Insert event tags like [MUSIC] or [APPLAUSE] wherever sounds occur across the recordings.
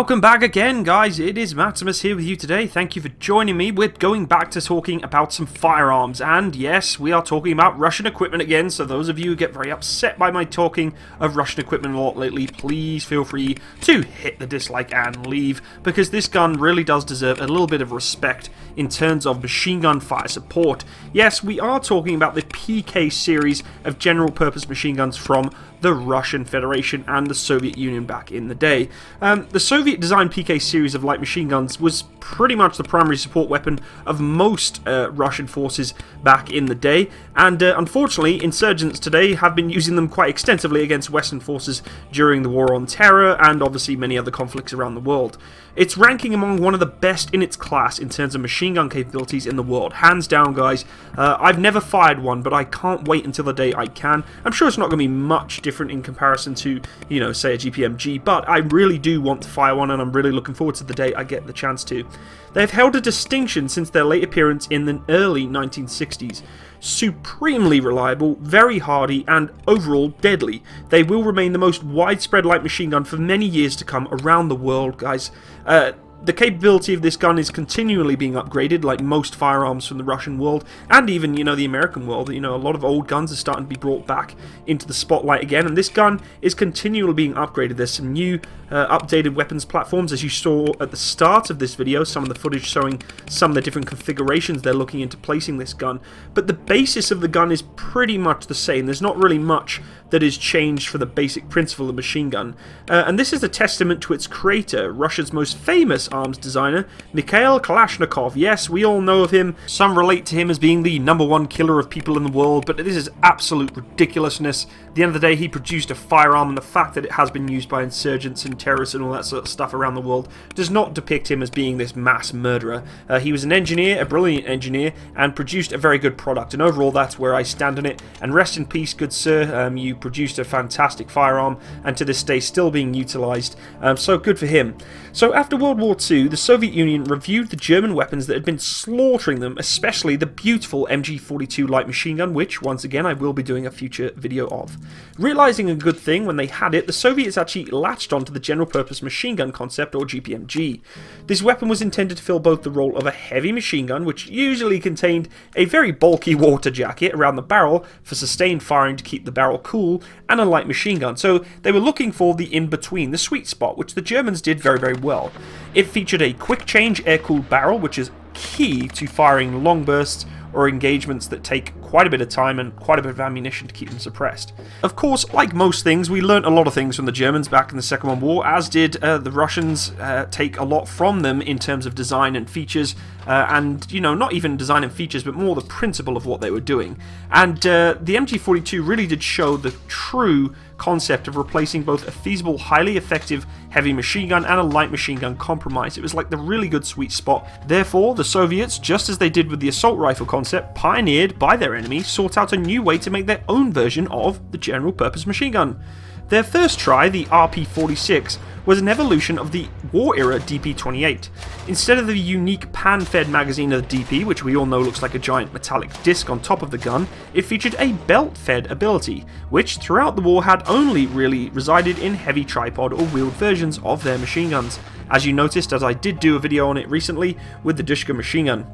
Welcome back again, guys. It is Matsimus here with you today. Thank you for joining me. We're going back to talking about some firearms. And yes, we are talking about Russian equipment again. So those of you who get very upset by my talking of Russian equipment a lot lately, please feel free to hit the dislike and leave. Because this gun really does deserve a little bit of respect in terms of machine gun fire support. Yes, we are talking about the PK series of general purpose machine guns from the Russian Federation and the Soviet Union back in the day. Um, the Soviet designed PK series of light machine guns was pretty much the primary support weapon of most uh, Russian forces back in the day, and uh, unfortunately, insurgents today have been using them quite extensively against Western forces during the War on Terror and obviously many other conflicts around the world. It's ranking among one of the best in its class in terms of machine gun capabilities in the world. Hands down, guys. Uh, I've never fired one, but I can't wait until the day I can. I'm sure it's not going to be much different in comparison to, you know, say a GPMG, but I really do want to fire one, and I'm really looking forward to the day I get the chance to. They've held a distinction since their late appearance in the early 1960s. Supremely reliable, very hardy, and overall deadly. They will remain the most widespread light machine gun for many years to come around the world, guys. Uh, the capability of this gun is continually being upgraded, like most firearms from the Russian world, and even, you know, the American world. You know, a lot of old guns are starting to be brought back into the spotlight again, and this gun is continually being upgraded. There's some new uh, updated weapons platforms, as you saw at the start of this video, some of the footage showing some of the different configurations they're looking into placing this gun. But the basis of the gun is pretty much the same. There's not really much that is changed for the basic principle of machine gun. Uh, and this is a testament to its creator, Russia's most famous arms designer, Mikhail Kalashnikov. Yes, we all know of him. Some relate to him as being the number one killer of people in the world, but this is absolute ridiculousness. At the end of the day, he produced a firearm, and the fact that it has been used by insurgents and terrorists and all that sort of stuff around the world does not depict him as being this mass murderer. Uh, he was an engineer, a brilliant engineer, and produced a very good product, and overall that's where I stand on it. And rest in peace, good sir, um, you produced a fantastic firearm, and to this day still being utilised, um, so good for him. So after World War II, the Soviet Union reviewed the German weapons that had been slaughtering them, especially the beautiful MG42 light machine gun, which, once again, I will be doing a future video of. Realising a good thing when they had it, the Soviets actually latched onto the General Purpose Machine Gun concept, or GPMG. This weapon was intended to fill both the role of a heavy machine gun, which usually contained a very bulky water jacket around the barrel for sustained firing to keep the barrel cool, and a light machine gun. So they were looking for the in-between, the sweet spot, which the Germans did very, very well. It featured a quick change air-cooled barrel, which is key to firing long bursts or engagements that take quite a bit of time and quite a bit of ammunition to keep them suppressed. Of course, like most things, we learnt a lot of things from the Germans back in the Second World War, as did uh, the Russians uh, take a lot from them in terms of design and features, uh, and, you know, not even design and features, but more the principle of what they were doing. And uh, the MG42 really did show the true concept of replacing both a feasible, highly effective heavy machine gun and a light machine gun compromise. It was like the really good sweet spot. Therefore, the Soviets, just as they did with the assault rifle concept, pioneered by their enemy, sought out a new way to make their own version of the general purpose machine gun. Their first try, the RP-46, was an evolution of the war-era DP-28. Instead of the unique pan-fed magazine of the DP, which we all know looks like a giant metallic disc on top of the gun, it featured a belt-fed ability, which throughout the war had only really resided in heavy tripod or wheeled versions of their machine guns, as you noticed as I did do a video on it recently with the Dushka machine gun.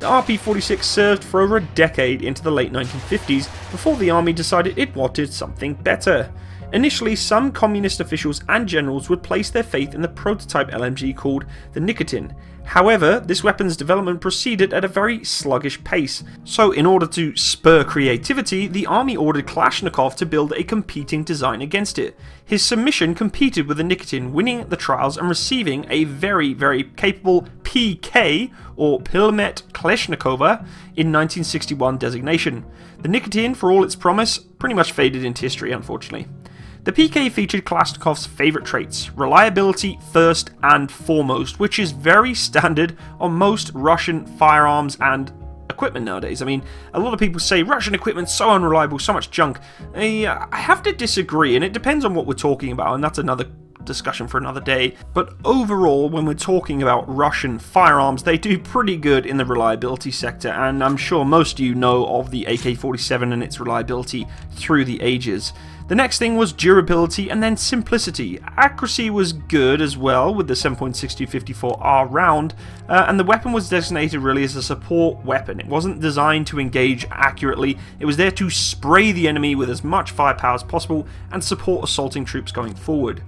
The RP-46 served for over a decade into the late 1950s before the army decided it wanted something better. Initially, some communist officials and generals would place their faith in the prototype LMG called the Nikitin. However, this weapon's development proceeded at a very sluggish pace, so in order to spur creativity, the army ordered Kalashnikov to build a competing design against it. His submission competed with the Nikitin, winning the trials and receiving a very, very capable PK, or Pulemyot Kalashnikova, in 1961 designation. The Nikitin, for all its promise, pretty much faded into history unfortunately. The PK featured Kalashnikov's favourite traits, reliability first and foremost, which is very standard on most Russian firearms and equipment nowadays. I mean, a lot of people say Russian equipment's so unreliable, so much junk. I, uh, I have to disagree, and it depends on what we're talking about, and that's another discussion for another day. But overall, when we're talking about Russian firearms, they do pretty good in the reliability sector, and I'm sure most of you know of the AK-47 and its reliability through the ages. The next thing was durability and then simplicity. Accuracy was good as well with the 7.6254R round, uh, and the weapon was designated really as a support weapon. It wasn't designed to engage accurately, it was there to spray the enemy with as much firepower as possible and support assaulting troops going forward.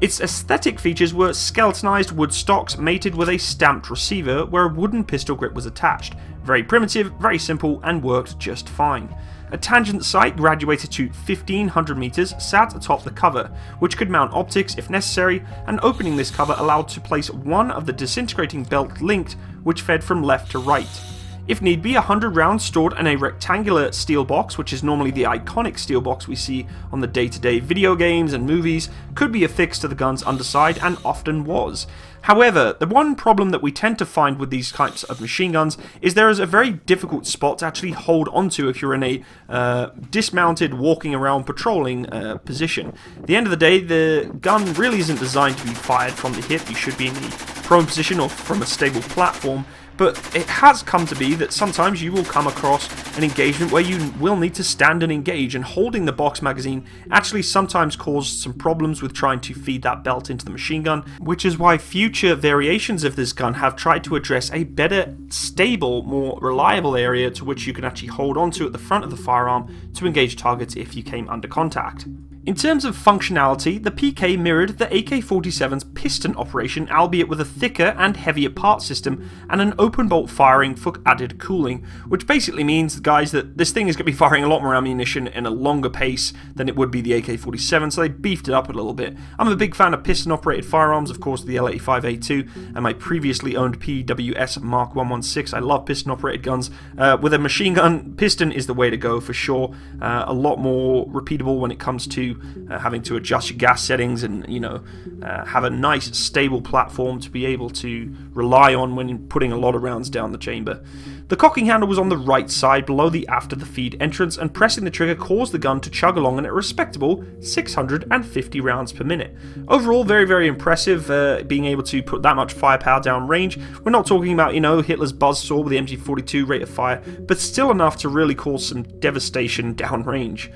Its aesthetic features were skeletonized wood stocks mated with a stamped receiver where a wooden pistol grip was attached. Very primitive, very simple, and worked just fine. A tangent sight graduated to 1500 meters sat atop the cover, which could mount optics if necessary, and opening this cover allowed to place one of the disintegrating belt linked, which fed from left to right. If need be, 100 rounds stored in a rectangular steel box, which is normally the iconic steel box we see on the day-to-day -day video games and movies, could be affixed to the gun's underside and often was. However, the one problem that we tend to find with these types of machine guns is there is a very difficult spot to actually hold onto if you're in a uh, dismounted, walking around, patrolling uh, position. At the end of the day, the gun really isn't designed to be fired from the hip. You should be in the prone position or from a stable platform but it has come to be that sometimes you will come across an engagement where you will need to stand and engage, and holding the box magazine actually sometimes caused some problems with trying to feed that belt into the machine gun, which is why future variations of this gun have tried to address a better, stable, more reliable area to which you can actually hold onto at the front of the firearm to engage targets if you came under contact. In terms of functionality, the PK mirrored the AK-47's piston operation albeit with a thicker and heavier part system and an open bolt firing for added cooling, which basically means, guys, that this thing is going to be [LAUGHS] firing a lot more ammunition in a longer pace than it would be the AK-47, so they beefed it up a little bit. I'm a big fan of piston operated firearms, of course the L85A2 and my previously owned PWS Mark 116. I love piston operated guns. Uh, with a machine gun, piston is the way to go for sure. Uh, a lot more repeatable when it comes to uh, having to adjust your gas settings and you know uh, have a nice stable platform to be able to rely on when putting a lot of rounds down the chamber. The cocking handle was on the right side below the after the feed entrance and pressing the trigger caused the gun to chug along at a respectable 650 rounds per minute. Overall very very impressive uh, being able to put that much firepower down range. We're not talking about you know Hitler's buzzsaw with the MG42 rate of fire but still enough to really cause some devastation [LAUGHS] downrange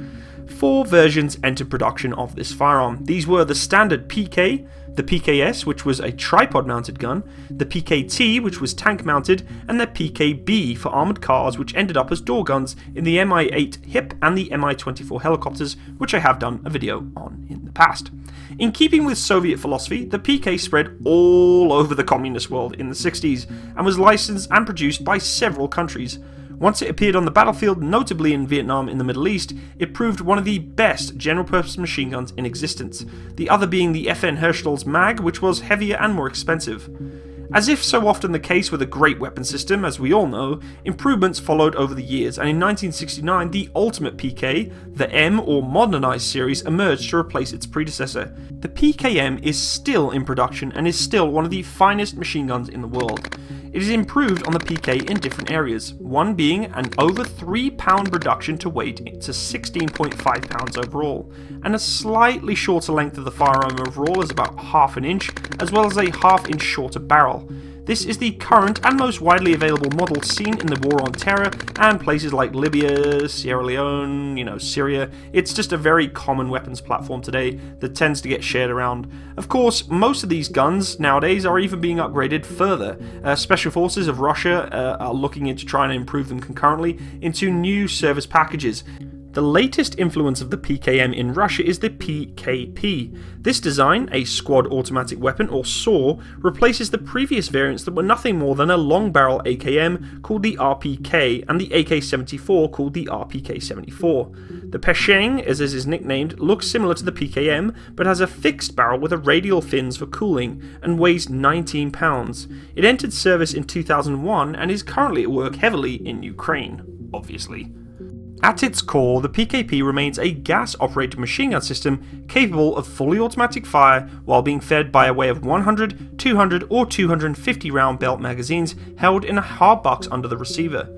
four versions entered production of this firearm. These were the standard PK, the PKS, which was a tripod mounted gun, the PKT, which was tank mounted, and the PKB for armoured cars, which ended up as door guns in the Mi 8 HIP and the Mi 24 helicopters, which I have done a video on in the past. In keeping with Soviet philosophy, the PK spread all over the communist world in the 60s and was licensed and produced by several countries. Once it appeared on the battlefield, notably in Vietnam in the Middle East, it proved one of the best general purpose machine guns in existence, the other being the FN Herstal's MAG, which was heavier and more expensive. As if so often the case with a great weapon system, as we all know, improvements followed over the years, and in 1969 the Ultimate PK, the M or Modernized series, emerged to replace its predecessor. The PKM is still in production and is still one of the finest machine guns in the world. It is improved on the PK in different areas, one being an over 3 pound reduction to weight to 16.5 pounds overall, and a slightly shorter length of the firearm overall is about half an inch, as well as a half inch shorter barrel this is the current and most widely available model seen in the War on Terror and places like Libya, Sierra Leone, you know, Syria. It's just a very common weapons platform today that tends to get shared around. Of course, most of these guns nowadays are even being upgraded further. Uh, Special Forces of Russia uh, are looking into trying to improve them concurrently into new service packages. The latest influence of the PKM in Russia is the PKP. This design, a squad automatic weapon or SAW, replaces the previous variants that were nothing more than a long barrel AKM called the RPK and the AK-74 called the RPK-74. The Pesheng, as it is nicknamed, looks similar to the PKM but has a fixed barrel with a radial fins for cooling and weighs 19 pounds. It entered service in 2001 and is currently at work heavily in Ukraine, obviously. At its core, the PKP remains a gas-operated machine gun system capable of fully automatic fire while being fed by a way of 100, 200 or 250 round belt magazines held in a hard box under the receiver.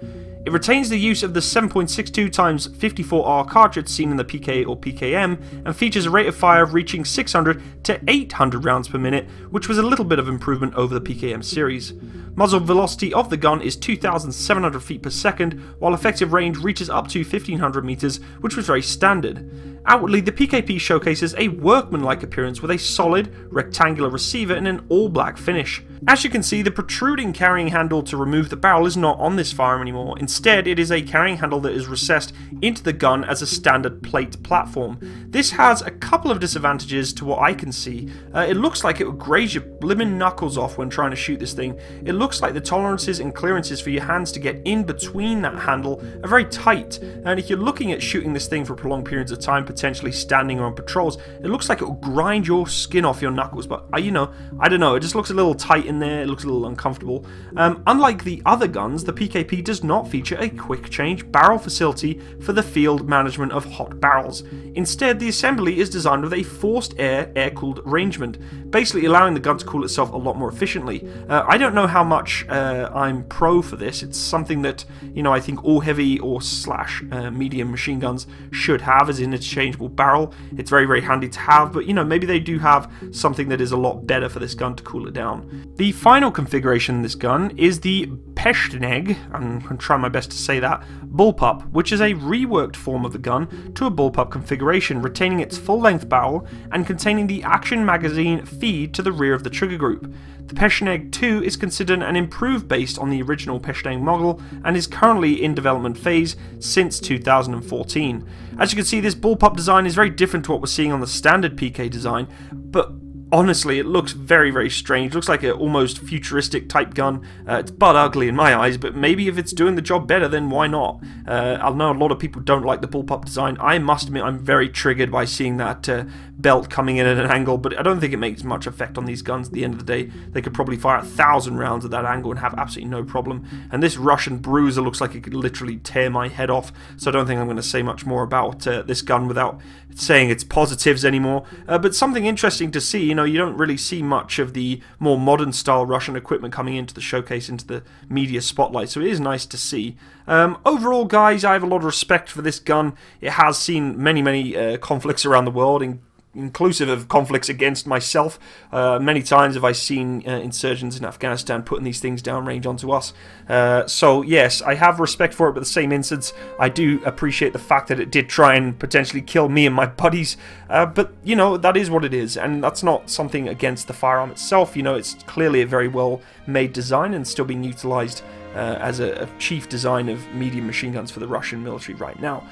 It retains the use of the 7.62 x 54R cartridge seen in the PK or PKM and features a rate of fire reaching 600 to 800 rounds per minute, which was a little bit of improvement over the PKM series. Muzzle velocity of the gun is 2,700 feet per second, while effective range reaches up to 1,500 meters, which was very standard. Outwardly, the PKP showcases a workmanlike appearance with a solid, rectangular receiver and an all-black finish. As you can see, the protruding carrying handle to remove the barrel is not on this firearm anymore. Instead, it is a carrying handle that is recessed into the gun as a standard plate platform. This has a couple of disadvantages to what I can see. Uh, it looks like it would graze your blimmin' knuckles off when trying to shoot this thing. It looks like the tolerances and clearances for your hands to get in between that handle are very tight, and if you're looking at shooting this thing for prolonged periods of time, potentially standing or on patrols, it looks like it will grind your skin off your knuckles, but uh, you know, I don't know, it just looks a little tight in there, it looks a little uncomfortable. Um, unlike the other guns, the PKP does not feature a quick change barrel facility for the field management of hot barrels. Instead, the assembly is designed with a forced air air-cooled arrangement, basically allowing the gun to cool itself a lot more efficiently. Uh, I don't know how much uh, I'm pro for this, it's something that, you know, I think all heavy or slash uh, medium machine guns should have as an interchangeable barrel. It's very, very handy to have, but, you know, maybe they do have something that is a lot better for this gun to cool it down. The final configuration in this gun is the Peschneg, I'm going to try my best to say that, bullpup, which is a reworked form of the gun to a bullpup configuration, retaining its full-length barrel and containing the action magazine feed to the rear of the trigger group. The Peschneg 2 is considered an improved based on the original Peschneg model and is currently in development phase since 2014. As you can see, this bullpup design is very different to what we're seeing on the standard PK design, but honestly, it looks very, very strange. It looks like an almost futuristic type gun. Uh, it's but ugly in my eyes, but maybe if it's doing the job better, then why not? Uh, I know a lot of people don't like the bullpup design. I must admit, I'm very triggered by seeing that uh, belt coming in at an angle, but I don't think it makes much effect on these guns at the end of the day. They could probably fire a thousand rounds at that angle and have absolutely no problem. And this Russian Bruiser looks like it could literally tear my head off, so I don't think I'm going to say much more about uh, this gun without saying its positives anymore. Uh, but something interesting to see, you know, you don't really see much of the more modern style Russian equipment coming into the showcase, into the media spotlight, so it is nice to see. Um, overall, guys, I have a lot of respect for this gun. It has seen many, many uh, conflicts around the world, in inclusive of conflicts against myself. Uh, many times have I seen uh, insurgents in Afghanistan putting these things downrange onto us. Uh, so yes, I have respect for it, but the same instance, I do appreciate the fact that it did try and potentially kill me and my buddies. Uh, but you know that is what it is, and that's not something against the firearm itself. You know, it's clearly a very well made design and still being utilized. Uh, as a, a chief design of medium machine guns for the Russian military right now.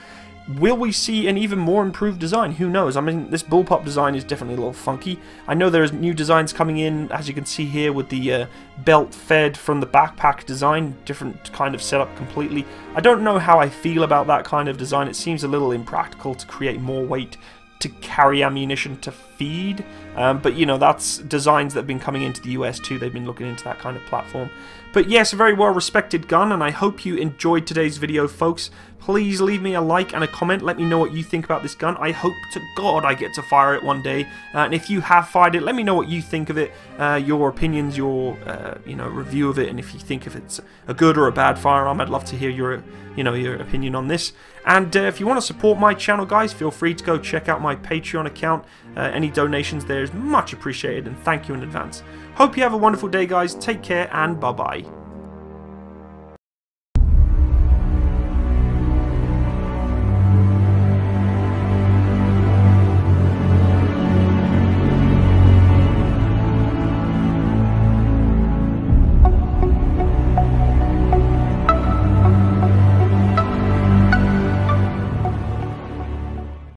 Will we see an even more improved design? Who knows? I mean, this bullpup design is definitely a little funky. I know there's new designs coming in, as you can see here, with the uh, belt fed from the backpack design. Different kind of setup completely. I don't know how I feel about that kind of design. It seems a little impractical to create more weight to carry ammunition to feed. Um, but you know, that's designs that have been coming into the US too. They've been looking into that kind of platform. But yes, a very well respected gun, and I hope you enjoyed today's video, folks. Please leave me a like and a comment. Let me know what you think about this gun. I hope to God I get to fire it one day. Uh, and if you have fired it, let me know what you think of it, uh, your opinions, your uh, you know review of it, and if you think if it's a good or a bad firearm. I'd love to hear your you know your opinion on this. And uh, if you want to support my channel, guys, feel free to go check out my Patreon account. Uh, any donations there is much appreciated, and thank you in advance. Hope you have a wonderful day, guys. Take care, and bye-bye.